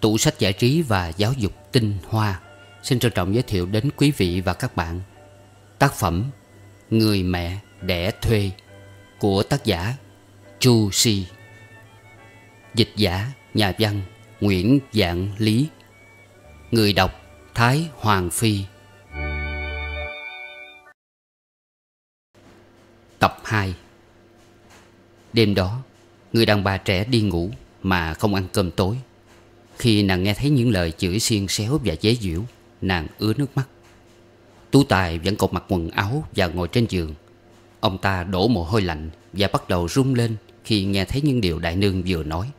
Tủ sách giải trí và giáo dục tinh hoa. Xin trân trọng giới thiệu đến quý vị và các bạn Tác phẩm Người mẹ đẻ thuê Của tác giả Chu Si. Dịch giả nhà văn Nguyễn Dạng Lý. Người đọc Thái Hoàng Phi. Tập 2 Đêm đó, Người đàn bà trẻ đi ngủ Mà không ăn cơm tối. Khi nàng nghe thấy những lời chửi xiên xéo và chế giễu, Nàng ứa nước mắt. Tú Tài vẫn còn mặc quần áo Và ngồi trên giường. Ông ta đổ mồ hôi lạnh Và bắt đầu run lên Khi nghe thấy những điều đại nương vừa nói.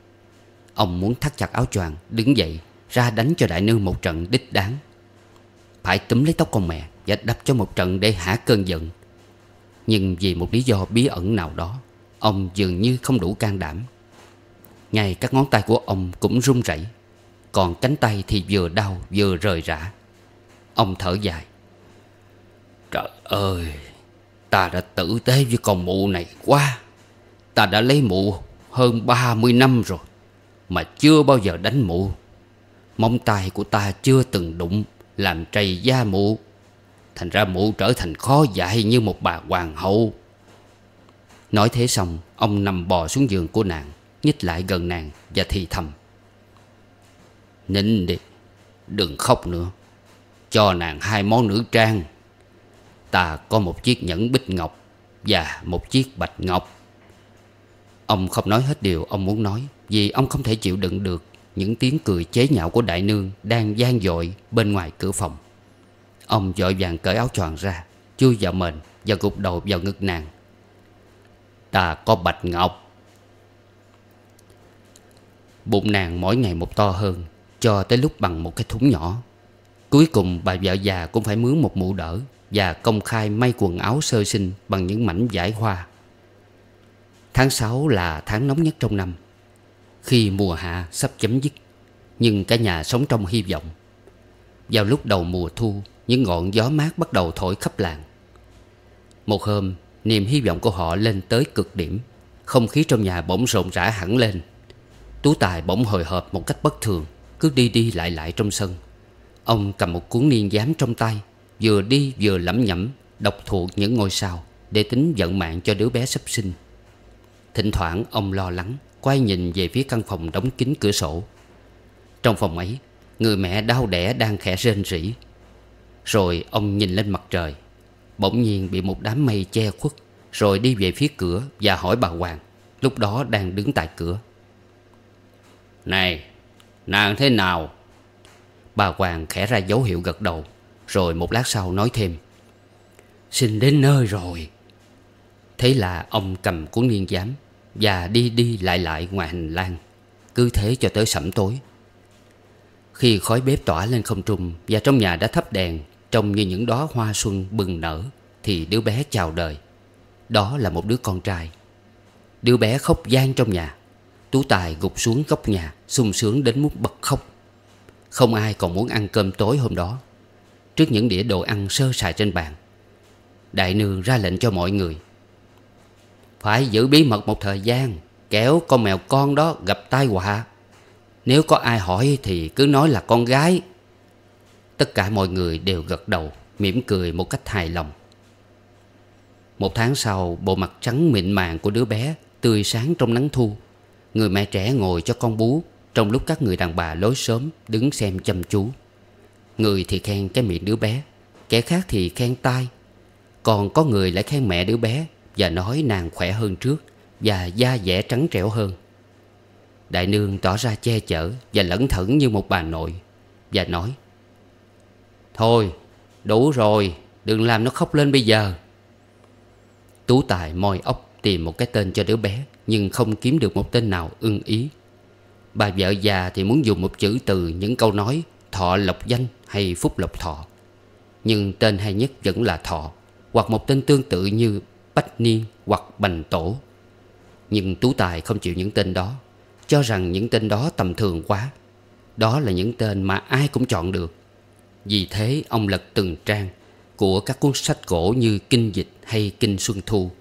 Ông muốn thắt chặt áo choàng, Đứng dậy, ra đánh cho đại nương một trận đích đáng. Phải túm lấy tóc con mẹ Và đập cho một trận để hả cơn giận. Nhưng vì một lý do bí ẩn nào đó, Ông dường như không đủ can đảm. Ngay các ngón tay của ông cũng run rẩy. Còn cánh tay thì vừa đau vừa rời rã. Ông thở dài. Trời ơi, Ta đã tử tế với con mụ này quá. Ta đã lấy mụ hơn 30 năm rồi, Mà chưa bao giờ đánh mụ. Móng tay của ta chưa từng đụng, Làm trầy da mụ. Thành ra mụ trở thành khó dạy như một bà hoàng hậu. Nói thế xong, Ông nằm bò xuống giường của nàng, Nhích lại gần nàng và thì thầm. Nín đi, Đừng khóc nữa. Cho nàng hai món nữ trang. Ta có một chiếc nhẫn bích ngọc Và một chiếc bạch ngọc. Ông không nói hết điều ông muốn nói, Vì ông không thể chịu đựng được Những tiếng cười chế nhạo của đại nương Đang gian dội bên ngoài cửa phòng. Ông vội vàng cởi áo choàng ra, Chui vào mền Và gục đầu vào ngực nàng. Ta có bạch ngọc. Bụng nàng mỗi ngày một to hơn cho tới lúc bằng một cái thúng nhỏ. Cuối cùng bà vợ già cũng phải mướn một mụ đỡ Và công khai may quần áo sơ sinh Bằng những mảnh vải hoa. Tháng 6 là tháng nóng nhất trong năm. Khi mùa hạ sắp chấm dứt, Nhưng cả nhà sống trong hy vọng. Vào lúc đầu mùa thu, Những ngọn gió mát bắt đầu thổi khắp làng. Một hôm, Niềm hy vọng của họ lên tới cực điểm. Không khí trong nhà bỗng rộn rã hẳn lên. Tú Tài bỗng hồi hộp một cách bất thường. Cứ đi đi lại lại trong sân. Ông cầm một cuốn niên giám trong tay, Vừa đi vừa lẩm nhẩm, Đọc thuộc những ngôi sao Để tính vận mạng cho đứa bé sắp sinh. Thỉnh thoảng ông lo lắng, Quay nhìn về phía căn phòng đóng kín cửa sổ. Trong phòng ấy, Người mẹ đau đẻ đang khẽ rên rỉ. Rồi ông nhìn lên mặt trời, Bỗng nhiên bị một đám mây che khuất, Rồi đi về phía cửa Và hỏi bà Hoàng, Lúc đó đang đứng tại cửa. Này Nàng thế nào? Bà Hoàng khẽ ra dấu hiệu gật đầu, Rồi một lát sau nói thêm. Xin đến nơi rồi. Thế là ông cầm cuốn niên giám Và đi đi lại lại ngoài hành lang, Cứ thế cho tới sẩm tối. Khi khói bếp tỏa lên không trung Và trong nhà đã thắp đèn, Trông như những đóa hoa xuân bừng nở, Thì đứa bé chào đời. Đó là một đứa con trai. Đứa bé khóc gian trong nhà. Tú Tài gục xuống góc nhà, sung sướng đến mức bật khóc. Không ai còn muốn ăn cơm tối hôm đó. Trước những đĩa đồ ăn sơ sài trên bàn, Đại nương ra lệnh cho mọi người. Phải giữ bí mật một thời gian, Kéo con mèo con đó gặp tai họa. Nếu có ai hỏi thì cứ nói là con gái. Tất cả mọi người đều gật đầu, mỉm cười một cách hài lòng. Một tháng sau, Bộ mặt trắng mịn màng của đứa bé Tươi sáng trong nắng thu. Người mẹ trẻ ngồi cho con bú, Trong lúc các người đàn bà lối sớm Đứng xem chăm chú. Người thì khen cái miệng đứa bé, Kẻ khác thì khen tai. Còn có người lại khen mẹ đứa bé Và nói nàng khỏe hơn trước Và da dẻ trắng trẻo hơn. Đại nương tỏ ra che chở Và lẩn thẩn như một bà nội Và nói, Thôi, đủ rồi, Đừng làm nó khóc lên bây giờ. Tú Tài moi ốc tìm một cái tên cho đứa bé. Nhưng không kiếm được một tên nào ưng ý. Bà vợ già thì muốn dùng một chữ từ những câu nói Thọ lộc danh hay phúc lộc thọ Nhưng tên hay nhất vẫn là thọ Hoặc một tên tương tự như Bách Niên hoặc Bành Tổ Nhưng Tú Tài không chịu những tên đó, Cho rằng những tên đó tầm thường quá. Đó là những tên mà ai cũng chọn được. Vì thế ông lật từng trang Của các cuốn sách cổ như Kinh Dịch hay Kinh Xuân Thu.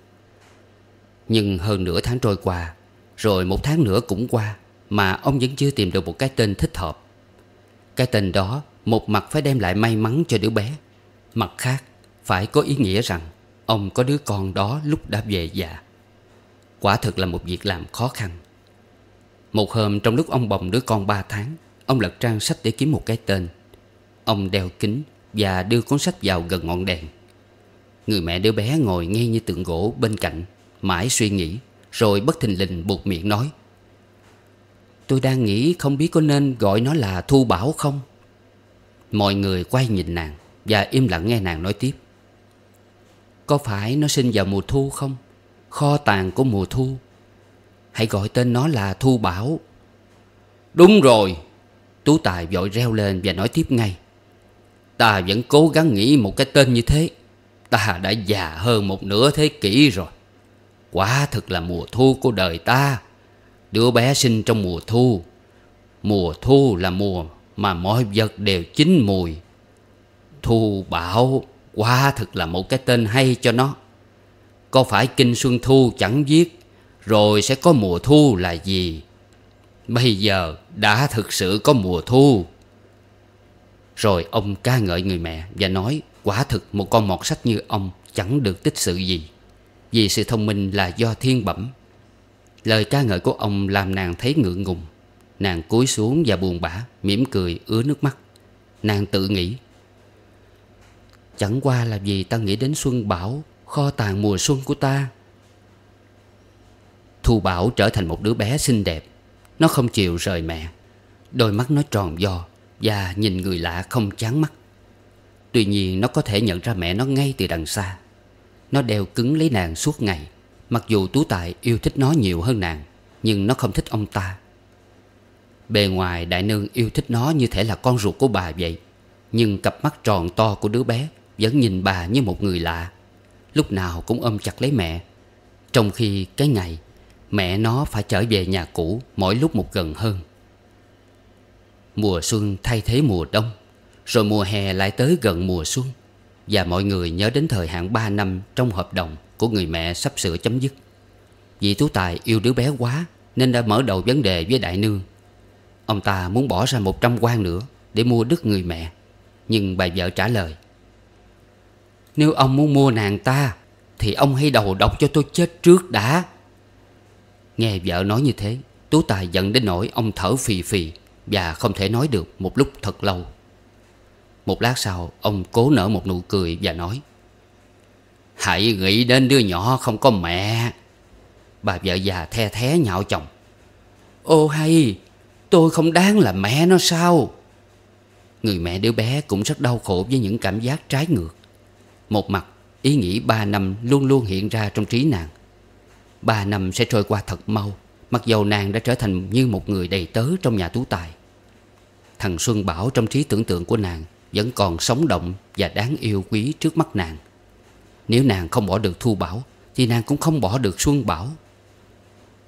Nhưng hơn nửa tháng trôi qua, Rồi một tháng nữa cũng qua Mà ông vẫn chưa tìm được một cái tên thích hợp. Cái tên đó Một mặt phải đem lại may mắn cho đứa bé, Mặt khác Phải có ý nghĩa rằng Ông có đứa con đó lúc đã về già. Quả thực là một việc làm khó khăn. Một hôm trong lúc ông bồng đứa con 3 tháng, Ông lật trang sách để kiếm một cái tên. Ông đeo kính Và đưa cuốn sách vào gần ngọn đèn. Người mẹ đứa bé ngồi ngay như tượng gỗ bên cạnh. Mãi suy nghĩ, Rồi bất thình lình buộc miệng nói, Tôi đang nghĩ không biết có nên gọi nó là Thu Bảo không? Mọi người quay nhìn nàng Và im lặng nghe nàng nói tiếp, Có phải nó sinh vào mùa thu không? Kho tàng của mùa thu. Hãy gọi tên nó là Thu Bảo. Đúng rồi. Tú Tài vội reo lên và nói tiếp ngay, Ta vẫn cố gắng nghĩ một cái tên như thế. Ta đã già hơn một nửa thế kỷ rồi. Quả thực là mùa thu của đời ta. Đứa bé sinh trong mùa thu. Mùa thu là mùa mà mọi vật đều chín mùi. Thu bảo, Quả thực là một cái tên hay cho nó. Có phải Kinh Xuân Thu chẳng viết, Rồi sẽ có mùa thu là gì? Bây giờ đã thực sự có mùa thu. Rồi ông ca ngợi người mẹ Và nói, quả thực một con mọt sách như ông Chẳng được tích sự gì. Vì sự thông minh là do thiên bẩm. Lời ca ngợi của ông làm nàng thấy ngượng ngùng. Nàng cúi xuống và buồn bã, mỉm cười, ứa nước mắt. Nàng tự nghĩ, Chẳng qua là vì ta nghĩ đến Xuân Bảo, Kho tàng mùa xuân của ta. Thu Bảo trở thành một đứa bé xinh đẹp. Nó không chịu rời mẹ. Đôi mắt nó tròn vo Và nhìn người lạ không chán mắt. Tuy nhiên nó có thể nhận ra mẹ nó ngay từ đằng xa. Nó đeo cứng lấy nàng suốt ngày. Mặc dù Tú Tài yêu thích nó nhiều hơn nàng, Nhưng nó không thích ông ta. Bề ngoài đại nương yêu thích nó như thể là con ruột của bà vậy, Nhưng cặp mắt tròn to của đứa bé Vẫn nhìn bà như một người lạ. Lúc nào cũng ôm chặt lấy mẹ. Trong khi cái ngày Mẹ nó phải trở về nhà cũ Mỗi lúc một gần hơn. Mùa xuân thay thế mùa đông, Rồi mùa hè lại tới gần mùa xuân. Và mọi người nhớ đến thời hạn 3 năm Trong hợp đồng của người mẹ sắp sửa chấm dứt. Vì Tú Tài yêu đứa bé quá Nên đã mở đầu vấn đề với Đại Nương. Ông ta muốn bỏ ra 100 quan nữa Để mua đứt người mẹ, Nhưng bà vợ trả lời, Nếu ông muốn mua nàng ta Thì ông hãy đầu độc cho tôi chết trước đã. Nghe vợ nói như thế, Tú Tài giận đến nỗi ông thở phì phì Và không thể nói được một lúc thật lâu. Một lát sau, Ông cố nở một nụ cười và nói, Hãy nghĩ đến đứa nhỏ không có mẹ. Bà vợ già the thé nhạo chồng, Ô hay, Tôi không đáng là mẹ nó sao? Người mẹ đứa bé cũng rất đau khổ với những cảm giác trái ngược. Một mặt, ý nghĩ ba năm luôn luôn hiện ra trong trí nàng. Ba năm sẽ trôi qua thật mau, Mặc dầu nàng đã trở thành như một người đầy tớ trong nhà tú tài. Thằng Xuân Bảo trong trí tưởng tượng của nàng vẫn còn sống động và đáng yêu quý trước mắt nàng. Nếu nàng không bỏ được Thu Bảo, Thì nàng cũng không bỏ được Xuân Bảo.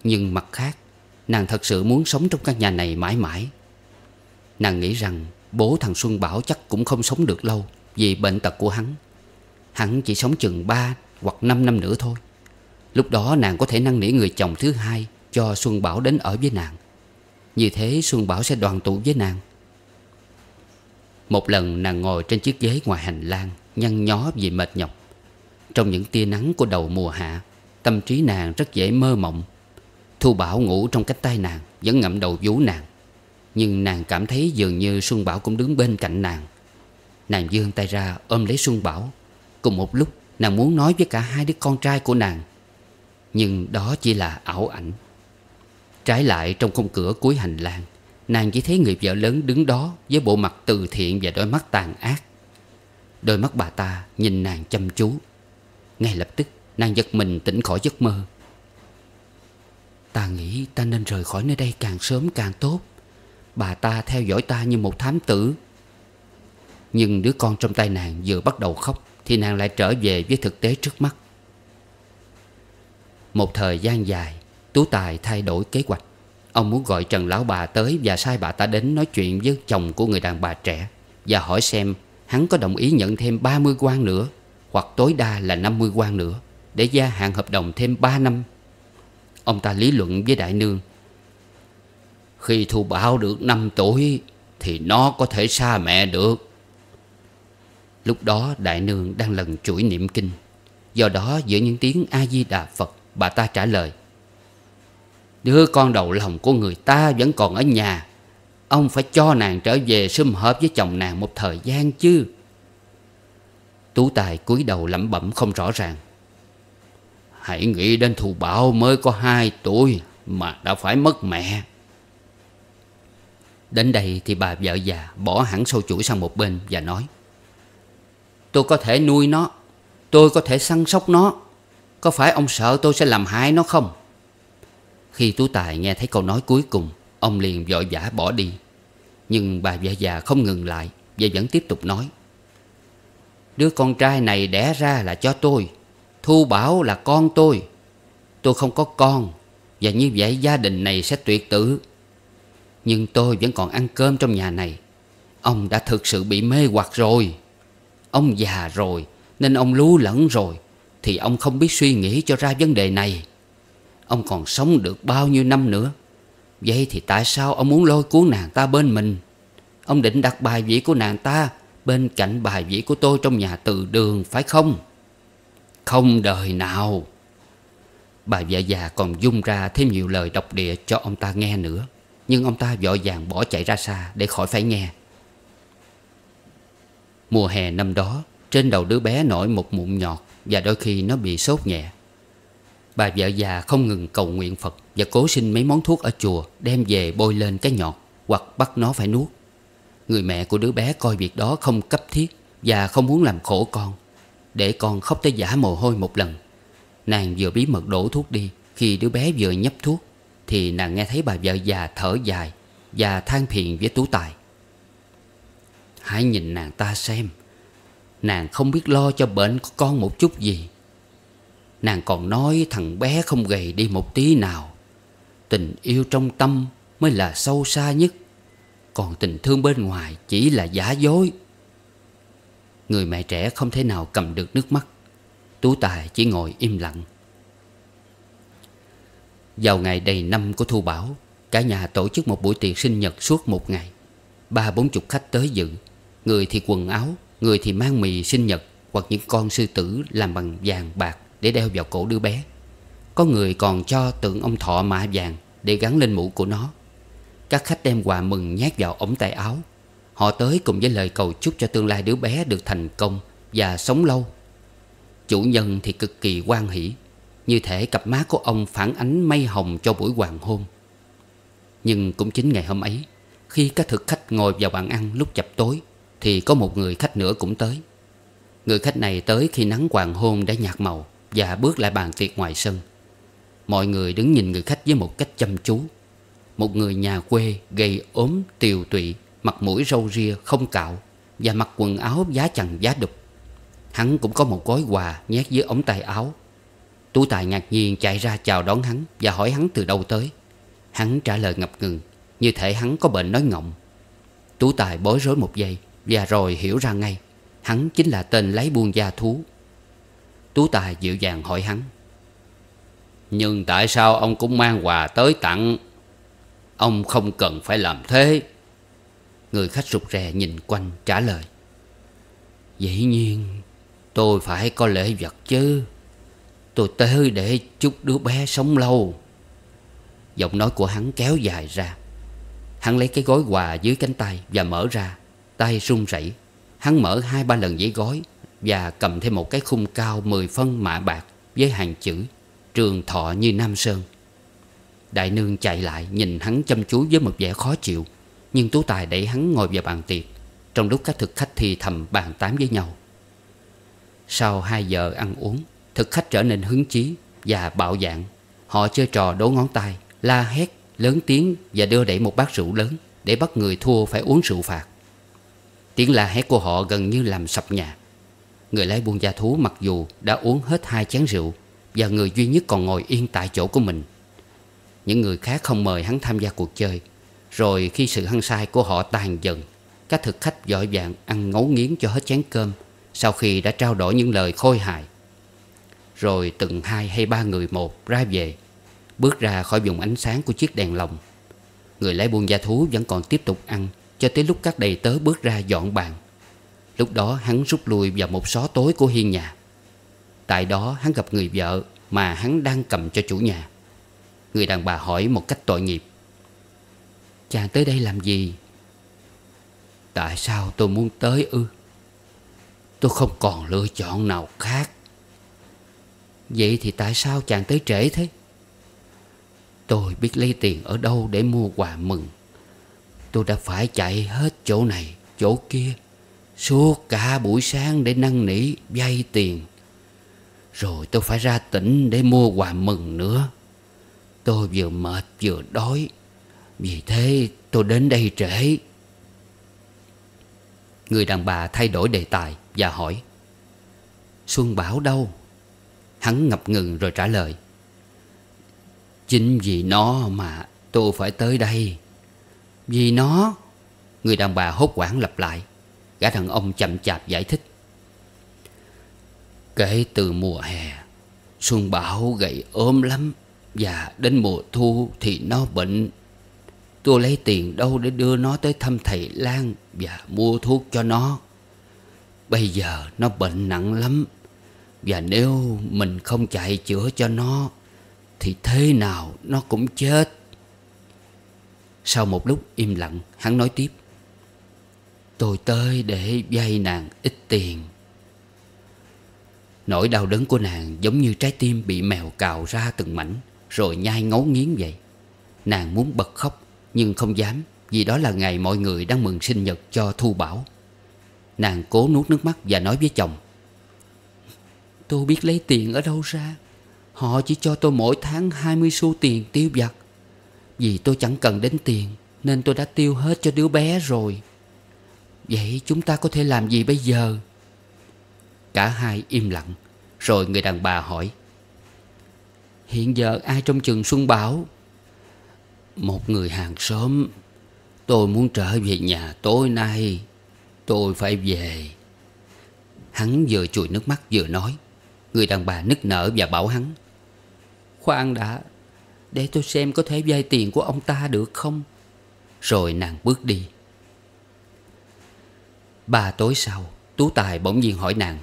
Nhưng mặt khác, Nàng thật sự muốn sống trong căn nhà này mãi mãi. Nàng nghĩ rằng Bố thằng Xuân Bảo chắc cũng không sống được lâu Vì bệnh tật của hắn. Hắn chỉ sống chừng 3 hoặc 5 năm nữa thôi. Lúc đó nàng có thể năn nỉ người chồng thứ hai Cho Xuân Bảo đến ở với nàng. Như thế Xuân Bảo sẽ đoàn tụ với nàng. Một lần nàng ngồi trên chiếc ghế ngoài hành lang, Nhăn nhó vì mệt nhọc. Trong những tia nắng của đầu mùa hạ, Tâm trí nàng rất dễ mơ mộng. Thu Bảo ngủ trong cách tay nàng, Vẫn ngậm đầu vú nàng. Nhưng nàng cảm thấy dường như Xuân Bảo cũng đứng bên cạnh nàng. Nàng dương tay ra ôm lấy Xuân Bảo. Cùng một lúc, nàng muốn nói với cả hai đứa con trai của nàng. Nhưng đó chỉ là ảo ảnh. Trái lại trong khung cửa cuối hành lang Nàng chỉ thấy người vợ lớn đứng đó Với bộ mặt từ thiện và đôi mắt tàn ác. Đôi mắt bà ta nhìn nàng chăm chú. Ngay lập tức, nàng giật mình tỉnh khỏi giấc mơ. Ta nghĩ ta nên rời khỏi nơi đây càng sớm càng tốt. Bà ta theo dõi ta như một thám tử. Nhưng đứa con trong tay nàng vừa bắt đầu khóc Thì nàng lại trở về với thực tế trước mắt. Một thời gian dài, Tú Tài thay đổi kế hoạch. Ông muốn gọi Trần Lão Bà tới Và sai bà ta đến nói chuyện với chồng của người đàn bà trẻ Và hỏi xem Hắn có đồng ý nhận thêm 30 quan nữa Hoặc tối đa là 50 quan nữa Để gia hạn hợp đồng thêm 3 năm. Ông ta lý luận với Đại Nương, Khi Thu Bảo được 5 tuổi Thì nó có thể xa mẹ được. Lúc đó đại nương đang lần chuỗi niệm kinh. Do đó giữa những tiếng A-di-đà Phật, Bà ta trả lời Đứa con đầu lòng của người ta vẫn còn ở nhà. Ông phải cho nàng trở về sum hợp với chồng nàng một thời gian chứ. Tú Tài cúi đầu lẩm bẩm không rõ ràng. Hãy nghĩ đến thù bảo mới có hai tuổi Mà đã phải mất mẹ. Đến đây thì bà vợ già bỏ hẳn sâu chuỗi sang một bên và nói, Tôi có thể nuôi nó, Tôi có thể săn sóc nó. Có phải ông sợ tôi sẽ làm hại nó không? Khi Tú Tài nghe thấy câu nói cuối cùng, Ông liền vội vã bỏ đi. Nhưng bà vợ già không ngừng lại Và vẫn tiếp tục nói, Đứa con trai này đẻ ra là cho tôi, Thu Bảo là con tôi. Tôi không có con Và như vậy gia đình này sẽ tuyệt tử. Nhưng tôi vẫn còn ăn cơm trong nhà này. Ông đã thực sự bị mê hoặc rồi. Ông già rồi Nên ông lú lẫn rồi Thì ông không biết suy nghĩ cho ra vấn đề này. Ông còn sống được bao nhiêu năm nữa? Vậy thì tại sao ông muốn lôi cuốn nàng ta bên mình? Ông định đặt bài vĩ của nàng ta Bên cạnh bài vĩ của tôi trong nhà từ đường, phải không? Không đời nào. Bà vợ già còn dung ra thêm nhiều lời độc địa cho ông ta nghe nữa. Nhưng ông ta vội vàng bỏ chạy ra xa để khỏi phải nghe. Mùa hè năm đó, Trên đầu đứa bé nổi một mụn nhọt Và đôi khi nó bị sốt nhẹ. Bà vợ già không ngừng cầu nguyện Phật Và cố xin mấy món thuốc ở chùa Đem về bôi lên cái nhọt Hoặc bắt nó phải nuốt. Người mẹ của đứa bé coi việc đó không cấp thiết Và không muốn làm khổ con, Để con khóc tới giả mồ hôi một lần. Nàng vừa bí mật đổ thuốc đi, Khi đứa bé vừa nhấp thuốc, Thì nàng nghe thấy bà vợ già thở dài Và than phiền với Tú Tài. Hãy nhìn nàng ta xem, Nàng không biết lo cho bệnh của con một chút gì. Nàng còn nói thằng bé không gầy đi một tí nào. Tình yêu trong tâm mới là sâu xa nhất. Còn tình thương bên ngoài chỉ là giả dối. Người mẹ trẻ không thể nào cầm được nước mắt. Tú Tài chỉ ngồi im lặng. Vào ngày đầy năm của Thu Bảo, Cả nhà tổ chức một buổi tiệc sinh nhật suốt một ngày. Ba bốn chục khách tới dự. Người thì quần áo, Người thì mang mì sinh nhật Hoặc những con sư tử làm bằng vàng bạc. Để đeo vào cổ đứa bé. Có người còn cho tượng ông thọ mạ vàng Để gắn lên mũ của nó. Các khách đem quà mừng nhét vào ống tay áo. Họ tới cùng với lời cầu chúc cho tương lai đứa bé được thành công Và sống lâu. Chủ nhân thì cực kỳ quan hỷ, Như thể cặp má của ông phản ánh mây hồng cho buổi hoàng hôn. Nhưng cũng chính ngày hôm ấy, Khi các thực khách ngồi vào bàn ăn lúc chập tối, thì có một người khách nữa cũng tới. Người khách này tới khi nắng hoàng hôn đã nhạt màu. Và bước lại bàn tiệc ngoài sân. Mọi người đứng nhìn người khách với một cách chăm chú. Một người nhà quê gầy ốm, tiều tụy, Mặt mũi râu ria, không cạo, Và mặc quần áo giá chằng giá đục. Hắn cũng có một gói quà nhét dưới ống tay áo. Tú Tài ngạc nhiên chạy ra chào đón hắn Và hỏi hắn từ đâu tới. Hắn trả lời ngập ngừng, Như thể hắn có bệnh nói ngọng. Tú Tài bối rối một giây và rồi hiểu ra ngay, Hắn chính là tên lấy buôn gia thú. Tú Tài dịu dàng hỏi hắn. Nhưng tại sao ông cũng mang quà tới tặng? Ông không cần phải làm thế. Người khách rụt rè nhìn quanh trả lời. Dĩ nhiên, Tôi phải có lễ vật chứ. Tôi tới để chúc đứa bé sống lâu. Giọng nói của hắn kéo dài ra. Hắn lấy cái gói quà dưới cánh tay Và mở ra. Tay run rẩy. Hắn mở hai ba lần giấy gói. Và cầm thêm một cái khung cao mười phân mạ bạc Với hàng chữ Trường thọ như Nam Sơn. Đại nương chạy lại nhìn hắn chăm chú với một vẻ khó chịu Nhưng Tú Tài đẩy hắn ngồi vào bàn tiệc Trong lúc các thực khách thì thầm bàn tán với nhau. Sau hai giờ ăn uống Thực khách trở nên hứng chí và bạo dạn Họ chơi trò đố ngón tay La hét, lớn tiếng và đưa đẩy một bát rượu lớn Để bắt người thua phải uống rượu phạt. Tiếng la hét của họ gần như làm sập nhà. Người lái buôn gia thú mặc dù đã uống hết hai chén rượu Và người duy nhất còn ngồi yên tại chỗ của mình. Những người khác không mời hắn tham gia cuộc chơi. Rồi khi sự hăng say của họ tàn dần, Các thực khách dội vàng ăn ngấu nghiến cho hết chén cơm Sau khi đã trao đổi những lời khôi hài. Rồi từng hai hay ba người một ra về, Bước ra khỏi vùng ánh sáng của chiếc đèn lồng. Người lái buôn gia thú vẫn còn tiếp tục ăn cho tới lúc các đầy tớ bước ra dọn bàn. Lúc đó hắn rút lui vào một xó tối của hiên nhà Tại đó hắn gặp người vợ mà hắn đang cầm cho chủ nhà Người đàn bà hỏi một cách tội nghiệp Chàng tới đây làm gì? Tại sao tôi muốn tới ư? Tôi không còn lựa chọn nào khác Vậy thì tại sao chàng tới trễ thế? Tôi biết lấy tiền ở đâu để mua quà mừng Tôi đã phải chạy hết chỗ này, chỗ kia Suốt cả buổi sáng để năn nỉ, vay tiền. Rồi tôi phải ra tỉnh để mua quà mừng nữa. Tôi vừa mệt vừa đói. Vì thế tôi đến đây trễ. Người đàn bà thay đổi đề tài và hỏi, Xuân Bảo đâu? Hắn ngập ngừng rồi trả lời, Chính vì nó mà tôi phải tới đây. Vì nó. Người đàn bà hốt quảng lặp lại Gã đàn ông chậm chạp giải thích. Kể từ mùa hè, Xuân Bảo gầy ốm lắm Và đến mùa thu thì nó bệnh. Tôi lấy tiền đâu để đưa nó tới thăm thầy Lan Và mua thuốc cho nó. Bây giờ nó bệnh nặng lắm Và nếu mình không chạy chữa cho nó Thì thế nào nó cũng chết. Sau một lúc im lặng, Hắn nói tiếp. Tôi tới để vay nàng ít tiền. Nỗi đau đớn của nàng giống như trái tim bị mèo cào ra từng mảnh, Rồi nhai ngấu nghiến vậy. Nàng muốn bật khóc, Nhưng không dám, Vì đó là ngày mọi người đang mừng sinh nhật cho Thu Bảo. Nàng cố nuốt nước mắt và nói với chồng, Tôi biết lấy tiền ở đâu ra. Họ chỉ cho tôi mỗi tháng 20 xu tiền tiêu vặt. Vì tôi chẳng cần đến tiền, Nên tôi đã tiêu hết cho đứa bé rồi. Vậy chúng ta có thể làm gì bây giờ? Cả hai im lặng, Rồi người đàn bà hỏi. Hiện giờ ai trong trường Xuân Bảo? Một người hàng xóm. Tôi muốn trở về nhà tối nay. Tôi phải về. Hắn vừa chùi nước mắt vừa nói. Người đàn bà nức nở và bảo hắn. Khoan đã, Để tôi xem có thể vay tiền của ông ta được không? Rồi nàng bước đi. Ba tối sau Tú Tài bỗng nhiên hỏi nàng.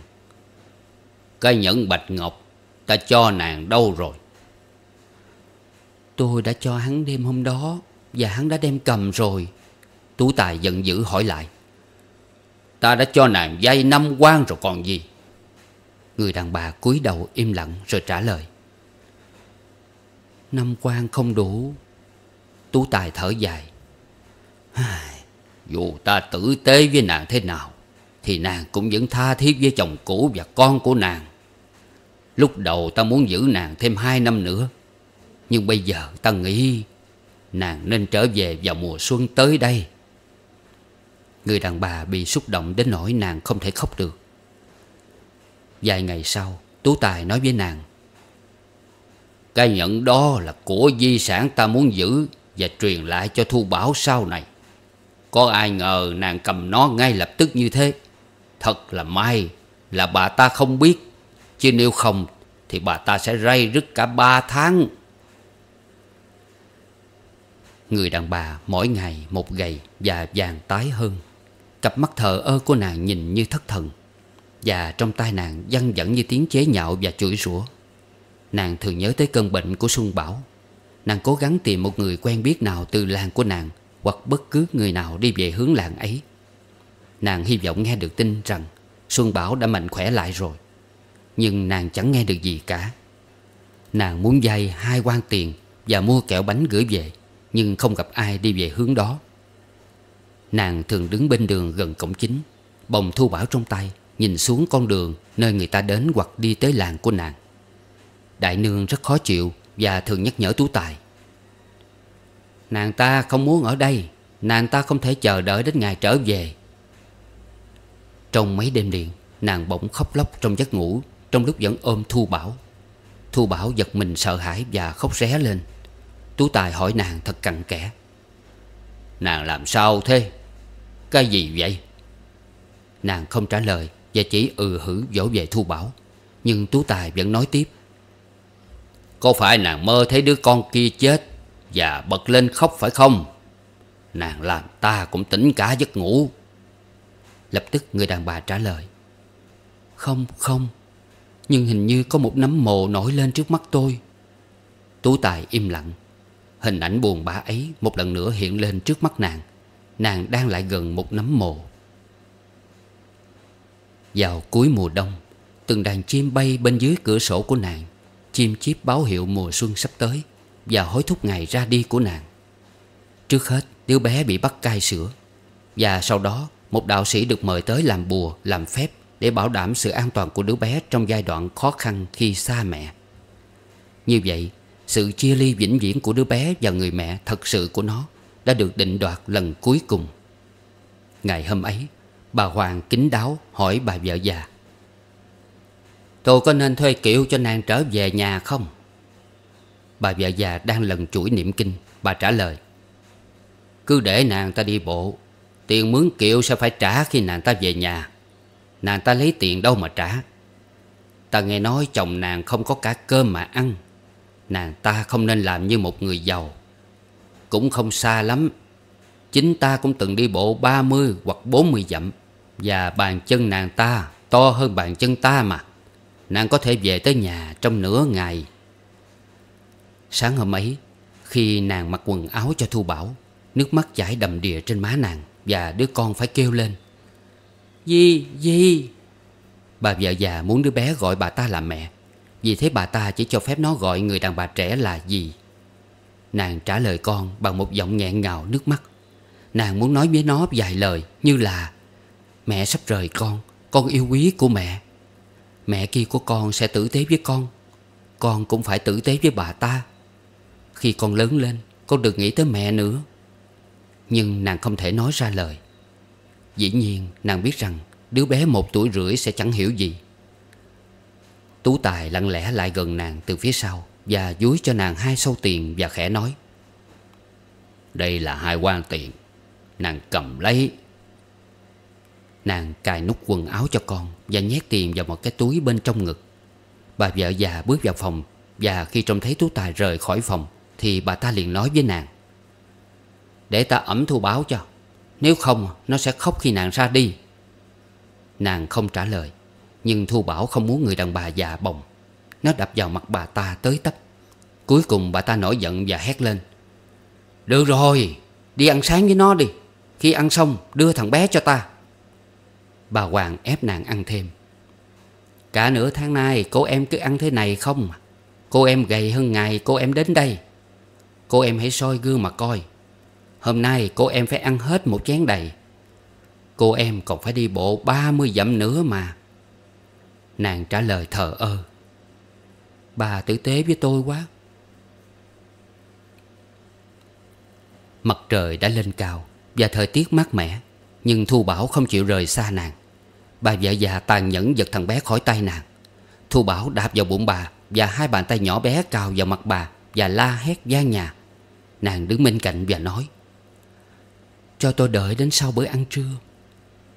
Cái nhẫn bạch ngọc Ta cho nàng đâu rồi? Tôi đã cho hắn đêm hôm đó Và hắn đã đem cầm rồi. Tú Tài giận dữ hỏi lại. Ta đã cho nàng dây năm quan rồi còn gì? Người đàn bà cúi đầu im lặng rồi trả lời. Năm quan không đủ. Tú Tài thở dài dù ta tử tế với nàng thế nào, Thì nàng cũng vẫn tha thiết với chồng cũ và con của nàng. Lúc đầu ta muốn giữ nàng thêm hai năm nữa, Nhưng bây giờ ta nghĩ Nàng nên trở về vào mùa xuân tới đây. Người đàn bà bị xúc động đến nỗi nàng không thể khóc được. Vài ngày sau, Tú Tài nói với nàng, Cái nhận đó là của di sản ta muốn giữ Và truyền lại cho Thu Bảo sau này. Có ai ngờ nàng cầm nó ngay lập tức như thế? Thật là may Là bà ta không biết. Chứ nếu không, Thì bà ta sẽ ray rứt cả ba tháng. Người đàn bà mỗi ngày một gầy và vàng tái hơn. Cặp mắt thờ ơ của nàng nhìn như thất thần. Và trong tai nàng văng dẫn như tiếng chế nhạo và chửi rủa. Nàng thường nhớ tới cơn bệnh của Xuân Bảo. Nàng cố gắng tìm một người quen biết nào từ làng của nàng. Hoặc bất cứ người nào đi về hướng làng ấy. Nàng hy vọng nghe được tin rằng Xuân Bảo đã mạnh khỏe lại rồi, Nhưng nàng chẳng nghe được gì cả. Nàng muốn vay hai quan tiền Và mua kẹo bánh gửi về, Nhưng không gặp ai đi về hướng đó. Nàng thường đứng bên đường gần cổng chính, Bồng thu bảo trong tay, Nhìn xuống con đường Nơi người ta đến hoặc đi tới làng của nàng. Đại nương rất khó chịu Và thường nhắc nhở Tú Tài. Nàng ta không muốn ở đây. Nàng ta không thể chờ đợi đến ngày trở về. Trong mấy đêm liền, Nàng bỗng khóc lóc trong giấc ngủ Trong lúc vẫn ôm Thu Bảo. Thu Bảo giật mình sợ hãi và khóc ré lên. Tú Tài hỏi nàng thật cặn kẽ. Nàng làm sao thế? Cái gì vậy? Nàng không trả lời Và chỉ ừ hử dỗ về Thu Bảo. Nhưng Tú Tài vẫn nói tiếp. Có phải nàng mơ thấy đứa con kia chết và bật lên khóc phải không? Nàng làm ta cũng tỉnh cả giấc ngủ. Lập tức người đàn bà trả lời. Không không. Nhưng hình như có một nấm mồ nổi lên trước mắt tôi. Tú Tài im lặng. Hình ảnh buồn bã ấy một lần nữa hiện lên trước mắt nàng. Nàng đang lại gần một nấm mồ. Vào cuối mùa đông, Từng đàn chim bay bên dưới cửa sổ của nàng. Chim chiếp báo hiệu mùa xuân sắp tới. Và hối thúc ngày ra đi của nàng. Trước hết đứa bé bị bắt cai sữa Và sau đó một đạo sĩ được mời tới làm bùa, làm phép Để bảo đảm sự an toàn của đứa bé trong giai đoạn khó khăn khi xa mẹ. Như vậy sự chia ly vĩnh viễn của đứa bé và người mẹ thật sự của nó Đã được định đoạt lần cuối cùng. Ngày hôm ấy Bà Hoàng kính đáo hỏi bà vợ già Tôi có nên thuê kiệu cho nàng trở về nhà không? Bà vợ già đang lần chuỗi niệm kinh. Bà trả lời, Cứ để nàng ta đi bộ. Tiền mướn kiệu sẽ phải trả khi nàng ta về nhà. Nàng ta lấy tiền đâu mà trả. Ta nghe nói chồng nàng không có cả cơm mà ăn. Nàng ta không nên làm như một người giàu. Cũng không xa lắm. Chính ta cũng từng đi bộ 30 hoặc 40 dặm Và bàn chân nàng ta to hơn bàn chân ta mà. Nàng có thể về tới nhà trong nửa ngày. Sáng hôm ấy Khi nàng mặc quần áo cho Thu Bảo Nước mắt chảy đầm đìa trên má nàng Và đứa con phải kêu lên. Di, Di! Bà vợ già muốn đứa bé gọi bà ta là mẹ Vì thế bà ta chỉ cho phép nó gọi người đàn bà trẻ là gì Nàng trả lời con bằng một giọng nghẹn ngào nước mắt. Nàng muốn nói với nó vài lời như là Mẹ sắp rời con Con yêu quý của mẹ. Mẹ kia của con sẽ tử tế với con Con cũng phải tử tế với bà ta. Khi con lớn lên, Con đừng nghĩ tới mẹ nữa. Nhưng nàng không thể nói ra lời. Dĩ nhiên, nàng biết rằng Đứa bé một tuổi rưỡi sẽ chẳng hiểu gì. Tú Tài lặng lẽ lại gần nàng từ phía sau Và dúi cho nàng hai sâu tiền và khẽ nói, Đây là hai quan tiền, Nàng cầm lấy. Nàng cài nút quần áo cho con Và nhét tiền vào một cái túi bên trong ngực. Bà vợ già bước vào phòng Và khi trông thấy Tú Tài rời khỏi phòng thì bà ta liền nói với nàng, Để ta ẩm thu báo cho, Nếu không nó sẽ khóc khi nàng ra đi. Nàng không trả lời, Nhưng Thu Bảo không muốn người đàn bà già bồng. Nó đập vào mặt bà ta tới tấp. Cuối cùng bà ta nổi giận và hét lên, Được rồi, Đi ăn sáng với nó đi, Khi ăn xong đưa thằng bé cho ta. Bà Hoàng ép nàng ăn thêm, Cả nửa tháng nay cô em cứ ăn thế này không Cô em gầy hơn ngày cô em đến đây Cô em hãy soi gương mà coi. Hôm nay cô em phải ăn hết một chén đầy. Cô em còn phải đi bộ 30 dặm nữa mà. Nàng trả lời thờ ơ. Bà tử tế với tôi quá. Mặt trời đã lên cao Và thời tiết mát mẻ, Nhưng Thu Bảo không chịu rời xa nàng. Bà vợ già tàn nhẫn giật thằng bé khỏi tay nàng. Thu Bảo đạp vào bụng bà Và hai bàn tay nhỏ bé cào vào mặt bà Và la hét gian nhà. Nàng đứng bên cạnh và nói, Cho tôi đợi đến sau bữa ăn trưa.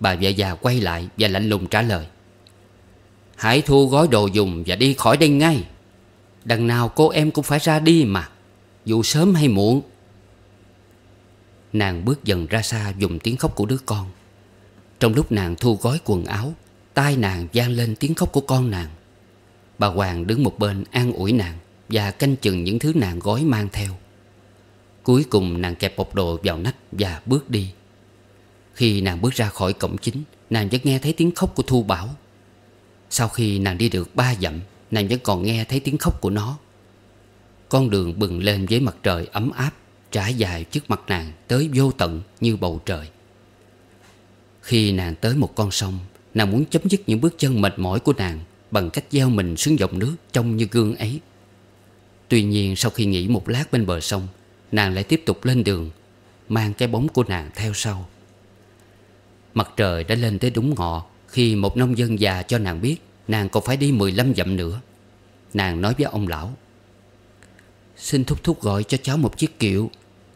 Bà vợ già quay lại và lạnh lùng trả lời, Hãy thu gói đồ dùng và đi khỏi đây ngay. Đằng nào cô em cũng phải ra đi mà, Dù sớm hay muộn. Nàng bước dần ra xa dùng tiếng khóc của đứa con. Trong lúc nàng thu gói quần áo, Tai nàng vang lên tiếng khóc của con nàng. Bà Hoàng đứng một bên an ủi nàng Và canh chừng những thứ nàng gói mang theo. Cuối cùng nàng kẹp bọc đồ vào nách và bước đi. Khi nàng bước ra khỏi cổng chính, Nàng vẫn nghe thấy tiếng khóc của Thu Bảo. Sau khi nàng đi được ba dặm, Nàng vẫn còn nghe thấy tiếng khóc của nó. Con đường bừng lên với mặt trời ấm áp, Trải dài trước mặt nàng tới vô tận như bầu trời. Khi nàng tới một con sông, Nàng muốn chấm dứt những bước chân mệt mỏi của nàng Bằng cách gieo mình xuống dòng nước trông như gương ấy. Tuy nhiên, sau khi nghỉ một lát bên bờ sông Nàng lại tiếp tục lên đường, Mang cái bóng của nàng theo sau. Mặt trời đã lên tới đúng ngọ, Khi một nông dân già cho nàng biết Nàng còn phải đi 15 dặm nữa. Nàng nói với ông lão, Xin thúc thúc gọi cho cháu một chiếc kiệu,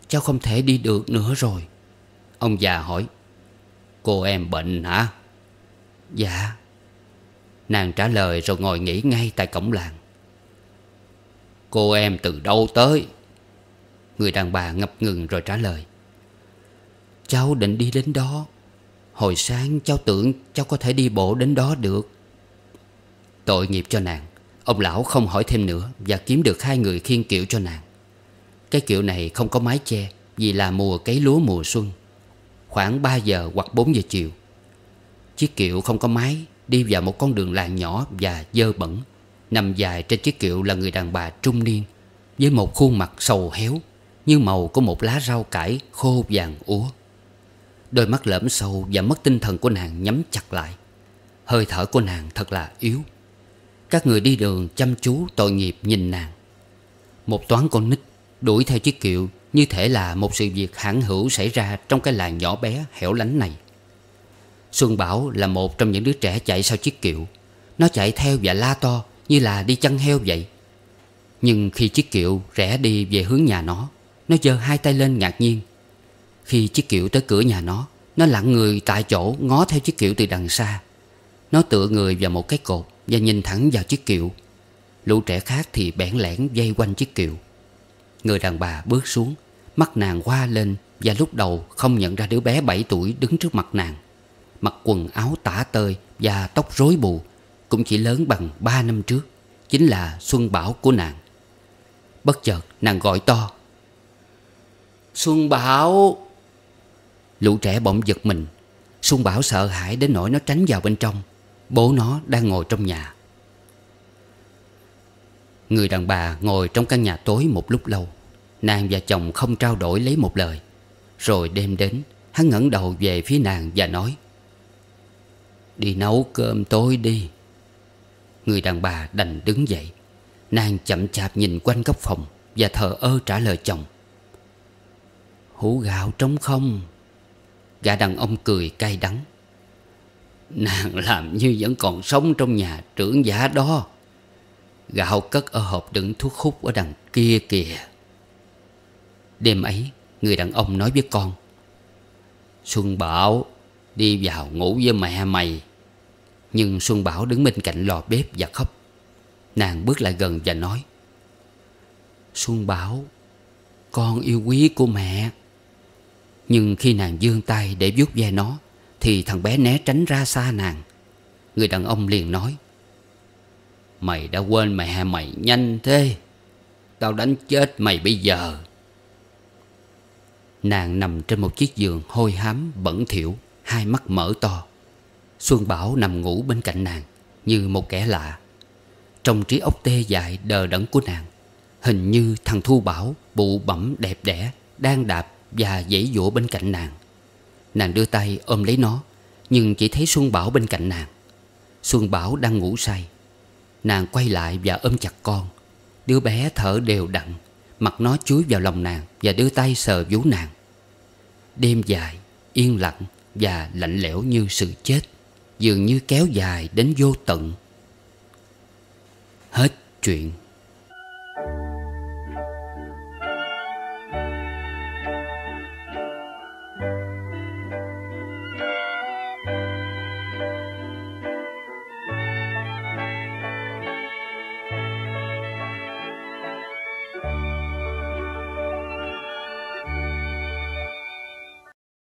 Cháu không thể đi được nữa rồi. Ông già hỏi, Cô em bệnh hả? Dạ. Nàng trả lời rồi ngồi nghỉ ngay tại cổng làng. Cô em từ đâu tới? Người đàn bà ngập ngừng rồi trả lời. Cháu định đi đến đó. Hồi sáng cháu tưởng cháu có thể đi bộ đến đó được. Tội nghiệp cho nàng. Ông lão không hỏi thêm nữa Và kiếm được hai người khiên kiệu cho nàng. Cái kiệu này không có mái che Vì là mùa cấy lúa mùa xuân. Khoảng 3 giờ hoặc 4 giờ chiều. Chiếc kiệu không có mái, Đi vào một con đường làng nhỏ và dơ bẩn, Nằm dài trên chiếc kiệu là người đàn bà trung niên, Với một khuôn mặt sầu héo. Như màu của một lá rau cải khô vàng úa. Đôi mắt lõm sâu và mất tinh thần của nàng nhắm chặt lại. Hơi thở của nàng thật là yếu. Các người đi đường chăm chú tội nghiệp nhìn nàng. Một toán con nít đuổi theo chiếc kiệu Như thể là một sự việc hãn hữu xảy ra trong cái làng nhỏ bé hẻo lánh này. Xuân Bảo là một trong những đứa trẻ chạy sau chiếc kiệu. Nó chạy theo và la to như là đi chăn heo vậy. Nhưng khi chiếc kiệu rẽ đi về hướng nhà nó nó giơ hai tay lên ngạc nhiên. Khi chiếc kiệu tới cửa nhà nó Nó lặng người tại chỗ, ngó theo chiếc kiệu từ đằng xa. Nó tựa người vào một cái cột Và nhìn thẳng vào chiếc kiệu Lũ trẻ khác thì bẽn lẽn dây quanh chiếc kiệu Người đàn bà bước xuống, Mắt nàng hoa lên Và lúc đầu không nhận ra đứa bé 7 tuổi đứng trước mặt nàng. Mặc quần áo tả tơi Và tóc rối bù, Cũng chỉ lớn bằng 3 năm trước, Chính là Xuân Bảo của nàng. Bất chợt nàng gọi to Xuân Bảo. Lũ trẻ bỗng giật mình. Xuân Bảo sợ hãi đến nỗi nó tránh vào bên trong. Bố nó đang ngồi trong nhà. Người đàn bà ngồi trong căn nhà tối một lúc lâu. Nàng và chồng không trao đổi lấy một lời. Rồi đêm đến, Hắn ngẩng đầu về phía nàng và nói, Đi nấu cơm tối đi. Người đàn bà đành đứng dậy. Nàng chậm chạp nhìn quanh góc phòng Và thờ ơ trả lời chồng. Hũ gạo trống không. Gã đàn ông cười cay đắng. Nàng làm như vẫn còn sống trong nhà trưởng giả đó. Gạo cất ở hộp đựng thuốc hút ở đằng kia kìa. Đêm ấy, Người đàn ông nói với con, Xuân Bảo Đi vào ngủ với mẹ mày. Nhưng Xuân Bảo đứng bên cạnh lò bếp và khóc. Nàng bước lại gần và nói, Xuân Bảo, Con yêu quý của mẹ. Nhưng khi nàng dương tay để vuốt ve nó, Thì thằng bé né tránh ra xa nàng. Người đàn ông liền nói, Mày đã quên mẹ mày nhanh thế. Tao đánh chết mày bây giờ. Nàng nằm trên một chiếc giường hôi hám, bẩn thỉu, Hai mắt mở to. Xuân Bảo nằm ngủ bên cạnh nàng, Như một kẻ lạ. Trong trí óc tê dại đờ đẫn của nàng, Hình như thằng Thu Bảo Bụ bẩm đẹp đẽ, Đang đạp và dãy dụa bên cạnh nàng. Nàng đưa tay ôm lấy nó Nhưng chỉ thấy Xuân Bảo bên cạnh nàng. Xuân Bảo đang ngủ say. Nàng quay lại và ôm chặt con. Đứa bé thở đều đặn Mặt nó chúi vào lòng nàng Và đưa tay sờ vú nàng. Đêm dài, yên lặng và lạnh lẽo như sự chết Dường như kéo dài đến vô tận. Hết chuyện.